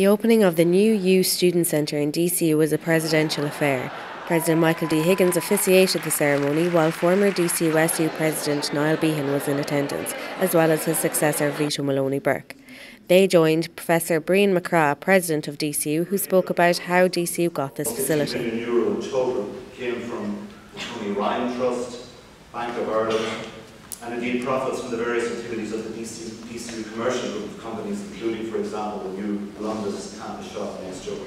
The opening of the new U Student Centre in DCU was a presidential affair. President Michael D. Higgins officiated the ceremony, while former DCUSU President Niall Behan was in attendance, as well as his successor Vito Moloney Burke. They joined Professor Brian MacCraith, President of DCU, who spoke about how DCU got this facility. million euro total came from the Tony Ryan Trust, Bank of Ireland, and indeed profits from the various activities of the DC, DCU commercial group of companies, including, for example, the new Columbus campus shop next door.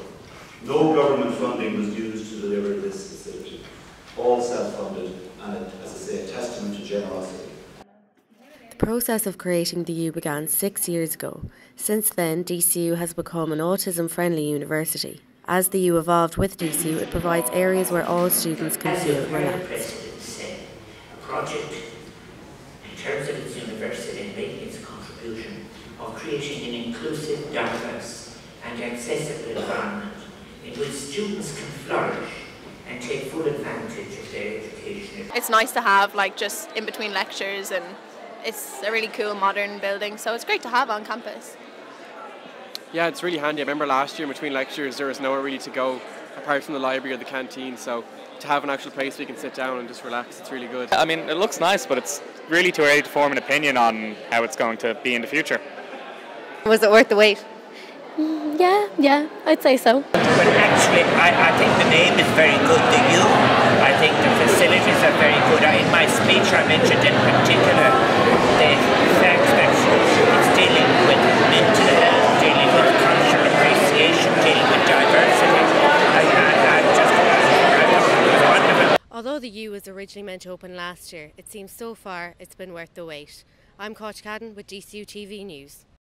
No government funding was used to deliver this facility. All self-funded, and as I say, a testament to generosity. The process of creating the U began six years ago. Since then, DCU has become an autism friendly university. As the U evolved with DCU, it provides areas where all students can As feel the prior relaxed. president said, a project in terms of its university and making its contribution of creating an inclusive, diverse and accessible environment in which students can flourish and take full advantage of their education. It's nice to have like just in between lectures and it's a really cool modern building so it's great to have on campus. Yeah, it's really handy. I remember last year in between lectures there was nowhere really to go apart from the library or the canteen. So to have an actual place where you can sit down and just relax, it's really good. I mean, it looks nice, but it's really too early to form an opinion on how it's going to be in the future. Was it worth the wait? Mm, yeah, yeah, I'd say so. But actually, I, I think the name is very good, the U. I think the facilities are very good. I, in my speech, I mentioned in particular the fact that it's dealing with mental health, dealing with cultural appreciation, dealing with diversity. I, I, I just, I thought it wonderful. Although the U was originally meant to open last year, it seems so far it's been worth the wait. I'm Cáit Caden with DCU TV News.